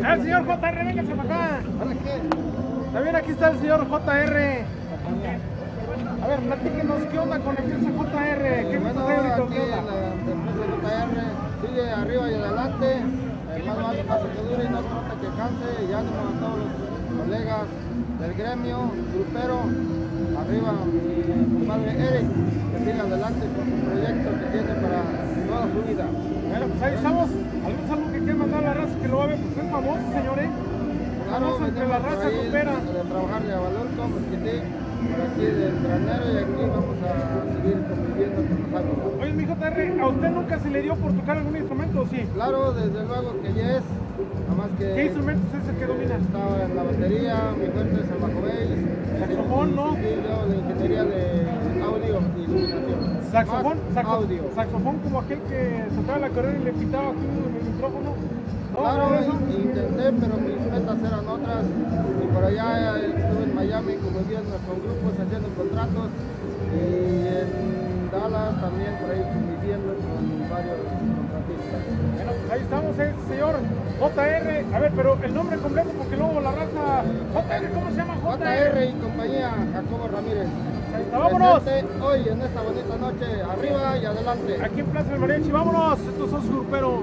El señor JR, véngase para acá. También aquí está el señor JR. A ver, platíquenos qué onda con la empresa JR. ¿Qué Bueno, aquí ¿Qué onda? la empresa JR sigue arriba y adelante, eh, más vale que dure y no trata que canse, y ánimo a todos los colegas del gremio, grupero, arriba mi compadre Eric, que siga adelante con su proyecto que tiene para toda su vida. Bueno, pues ahí estamos. ¿Algún saludo que quiera mandar a la raza que lo va a ver? Pues es famoso, señores. Famoso entre la raza grupera. De trabajar de Avalurco, Mezquitic, por aquí del granero y aquí vamos a seguir conviviendo con águilas. Oye, mi JR, ¿a usted nunca se le dio por tocar algún instrumento o sí? Claro, desde luego que yes, nada más que ¿Qué instrumento es ese que domina? estaba en la batería, mi fuerte es el bajo bass, Saxofón, ¿no? y yo de ingeniería de audio y iluminación. Saxofón, audio. saxofón como aquel que tocaba la carrera y le pitaba aquí el micrófono. ¿No? Claro, intenté, pero mis metas eran otras. Y por allá estuve en Miami conviviendo con grupos, haciendo contratos. Y en Dallas también por ahí conviviendo con varios contratistas. Bueno, pues ahí estamos, el señor JR. A ver, pero el nombre completo, porque luego la raza. JR, ¿cómo se? JR y compañía, Jacobo Ramírez. Vámonos. Presente hoy en esta bonita noche, arriba y adelante. Aquí en Plaza del Mariachi, vámonos. Estos son su grupero.